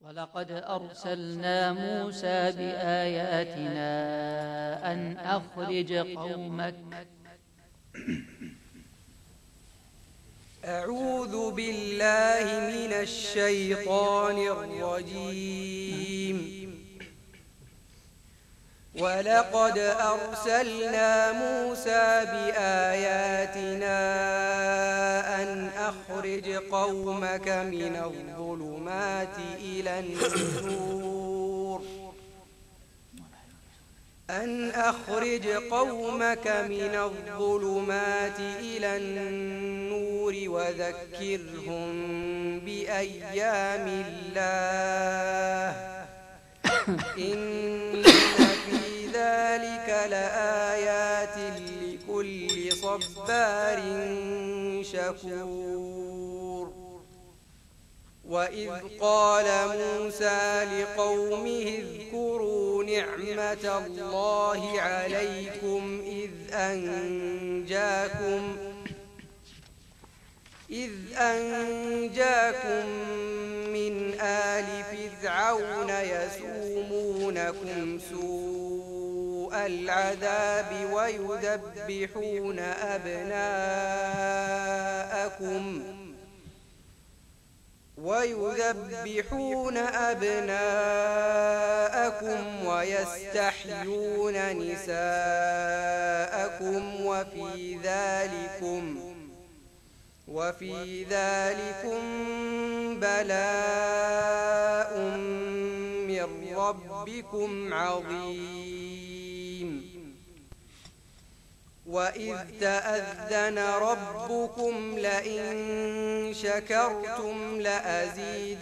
ولقد أرسلنا موسى بآياتنا أن أخرج قومك. أعوذ بالله من الشيطان الرجيم. ولقد أرسلنا موسى بآياتنا أن أخرج قومك من الظلمات إلى النور. أن أخرج قومك من الظلمات إلى النور وذكرهم بأيام الله. إن في ذلك لآيات لكل صبار شكور. وإذ قال موسى لقومه اذكروا نعمة الله عليكم إذ أنجاكم إذ أنجاكم من آل فرعون يسومونكم سوء العذاب ويذبحون أبناءكم ويذبحون أبناءكم ويستحيون نساءكم وفي ذلكم وفي ذلكم بلاء من ربكم عظيم. وإذ تأذن ربكم لئن شكرتم لأزيدنكم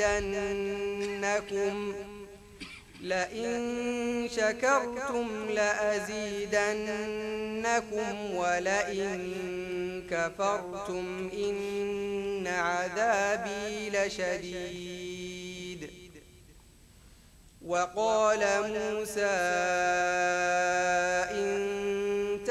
لئن شكرتم لأزيدنكم ولئن كفرتم إن عذابي لشديد وقال موسى إن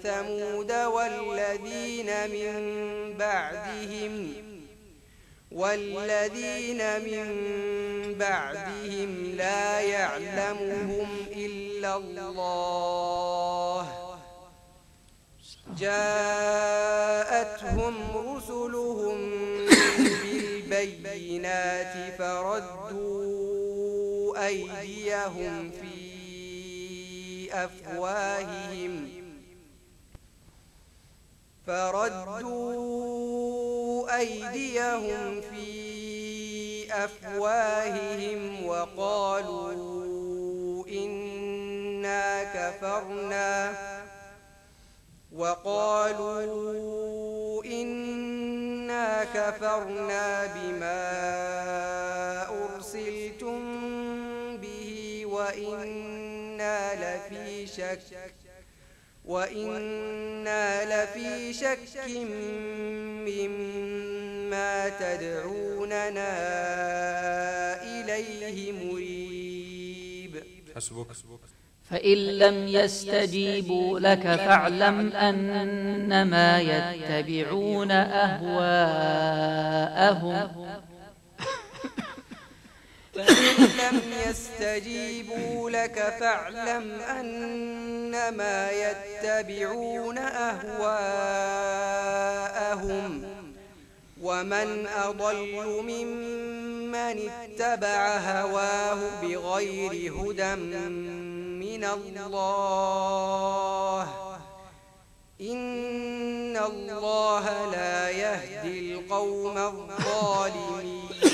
وثمود والذين من بعدهم والذين من بعدهم لا يعلمهم إلا الله. جاءتهم رسلهم بالبينات فردوا أيديهم في أفواههم. فردوا أيديهم في أفواههم وقالوا إنا كفرنا. وقالوا إنا كفرنا بما أرسلتم به وإنا لفي شك. وإنا لفي شك مما تدعوننا إليه مريب حسبك. فإن لم يستجيبوا لك فاعلم أنما يتبعون أهواءهم فإن لم يستجيبوا لك فاعلم أنما يتبعون أهواءهم ومن أضل ممن اتبع هواه بغير هدى من الله. إن الله لا يهدي القوم الظالمين.